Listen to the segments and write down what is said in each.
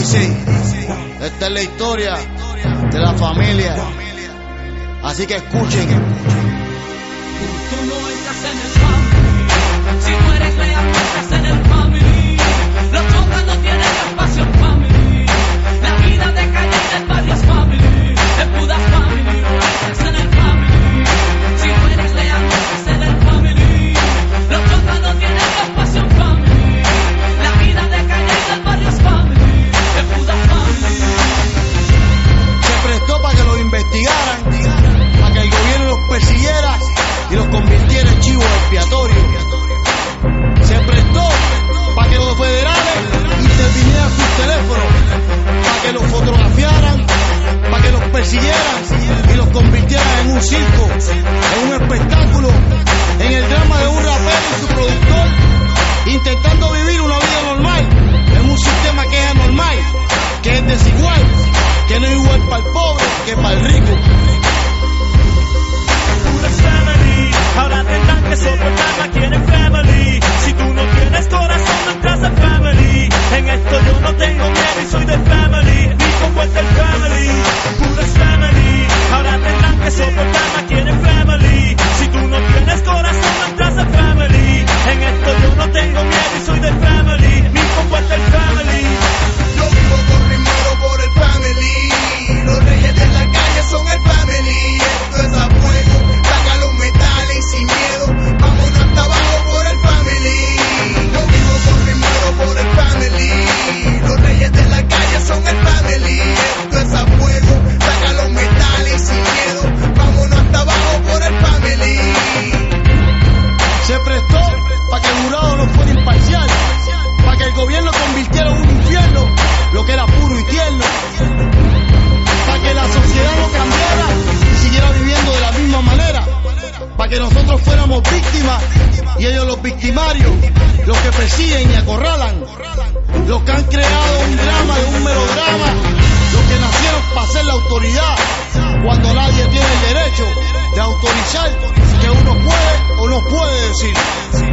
esta es la historia de la familia. Así que escuchen. un circo, es un espectáculo. que nosotros fuéramos víctimas. Y ellos los victimarios, los que persiguen y acorralan, los que han creado un drama de un melodrama, los que nacieron para ser la autoridad, cuando nadie tiene el derecho de autorizar que uno puede o no puede decir.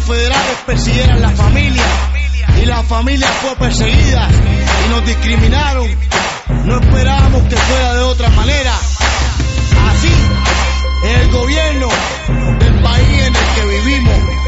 los federales persiguieran la familia y la familia fue perseguida y nos discriminaron. No esperábamos que fuera de otra manera. Así es el gobierno del país en el que vivimos.